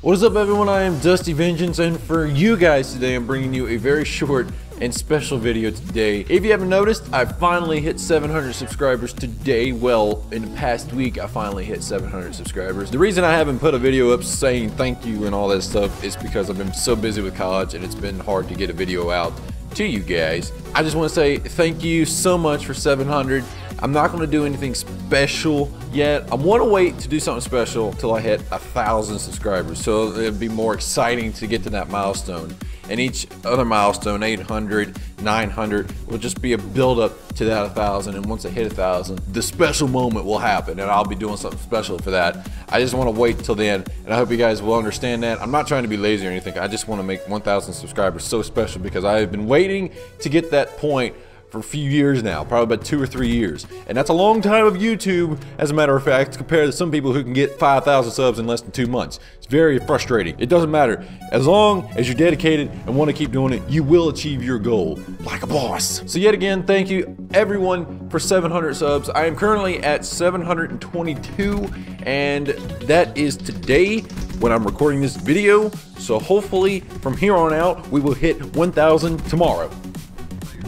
What is up everyone, I am Dusty Vengeance and for you guys today I'm bringing you a very short and special video today. If you haven't noticed, I finally hit 700 subscribers today. Well, in the past week I finally hit 700 subscribers. The reason I haven't put a video up saying thank you and all that stuff is because I've been so busy with college and it's been hard to get a video out to you guys. I just want to say thank you so much for 700. I'm not going to do anything special yet. I want to wait to do something special till I hit a thousand subscribers. So it'd be more exciting to get to that milestone. And each other milestone, 800, 900, will just be a build up to that 1,000. And once I hit 1,000, the special moment will happen. And I'll be doing something special for that. I just want to wait till the end. And I hope you guys will understand that. I'm not trying to be lazy or anything. I just want to make 1,000 subscribers so special because I have been waiting to get that point for a few years now, probably about two or three years. And that's a long time of YouTube, as a matter of fact, compared to some people who can get 5,000 subs in less than two months. It's very frustrating. It doesn't matter. As long as you're dedicated and want to keep doing it, you will achieve your goal like a boss. So yet again, thank you everyone for 700 subs. I am currently at 722 and that is today when I'm recording this video. So hopefully from here on out, we will hit 1,000 tomorrow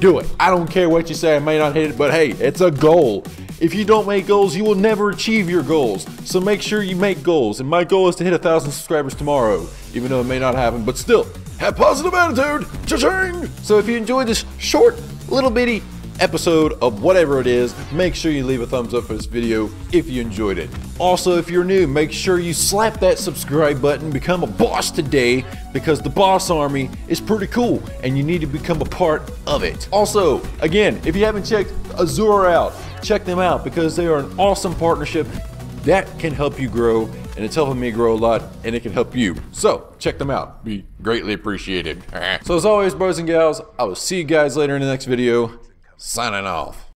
do it. I don't care what you say, I may not hit it, but hey, it's a goal. If you don't make goals, you will never achieve your goals. So make sure you make goals. And my goal is to hit a thousand subscribers tomorrow, even though it may not happen, but still, have positive attitude. Cha-ching! So if you enjoyed this short, little bitty episode of whatever it is, make sure you leave a thumbs up for this video if you enjoyed it. Also, if you're new, make sure you slap that subscribe button, become a boss today, because the boss army is pretty cool and you need to become a part of it. Also, again, if you haven't checked Azure out, check them out because they are an awesome partnership that can help you grow and it's helping me grow a lot and it can help you. So check them out. Be greatly appreciated. So as always, boys and gals, I will see you guys later in the next video. Signing off.